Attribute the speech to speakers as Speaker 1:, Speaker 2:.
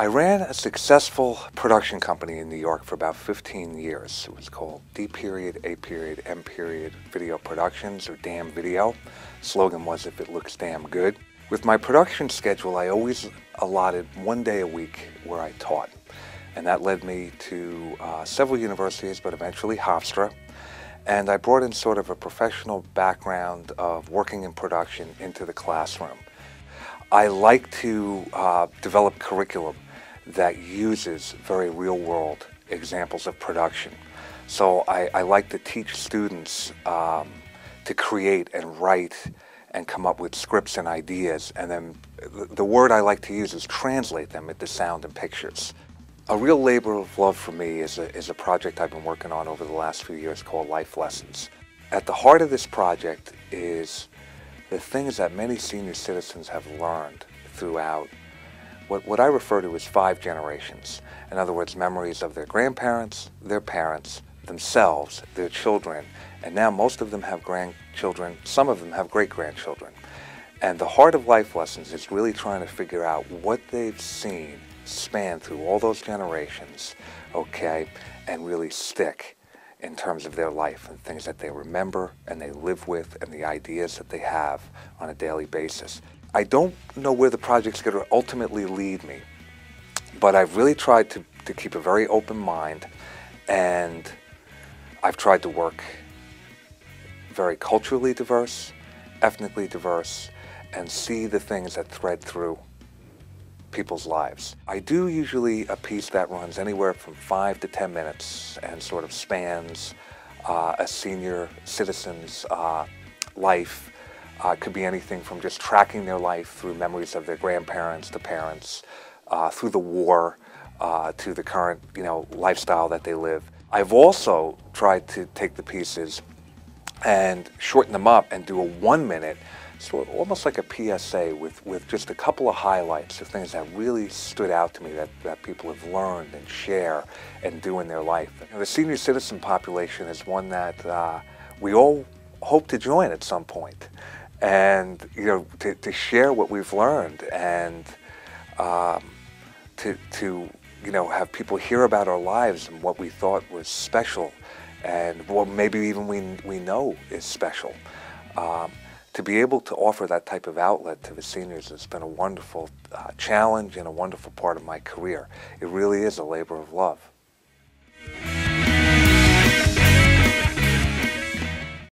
Speaker 1: I ran a successful production company in New York for about 15 years. It was called D period, A period, M period Video Productions or Damn Video. Slogan was if it looks damn good. With my production schedule, I always allotted one day a week where I taught. And that led me to uh, several universities, but eventually Hofstra. And I brought in sort of a professional background of working in production into the classroom. I like to uh, develop curriculum that uses very real world examples of production. So I, I like to teach students um, to create and write and come up with scripts and ideas. And then the word I like to use is translate them into sound and pictures. A real labor of love for me is a, is a project I've been working on over the last few years called Life Lessons. At the heart of this project is the things that many senior citizens have learned throughout what, what I refer to as five generations. In other words, memories of their grandparents, their parents, themselves, their children, and now most of them have grandchildren, some of them have great-grandchildren. And the heart of life lessons is really trying to figure out what they've seen span through all those generations, okay, and really stick in terms of their life and things that they remember and they live with and the ideas that they have on a daily basis. I don't know where the project's going to ultimately lead me, but I've really tried to, to keep a very open mind and I've tried to work very culturally diverse, ethnically diverse, and see the things that thread through people's lives. I do usually a piece that runs anywhere from five to 10 minutes and sort of spans uh, a senior citizen's uh, life. Uh, it could be anything from just tracking their life through memories of their grandparents to parents, uh, through the war, uh, to the current you know, lifestyle that they live. I've also tried to take the pieces and shorten them up and do a one minute so almost like a PSA with, with just a couple of highlights of things that really stood out to me that, that people have learned and share and do in their life. You know, the senior citizen population is one that uh, we all hope to join at some point and you know to, to share what we've learned and um, to, to you know have people hear about our lives and what we thought was special and what maybe even we, we know is special. Um, to be able to offer that type of outlet to the seniors has been a wonderful uh, challenge and a wonderful part of my career. It really is a labor of love.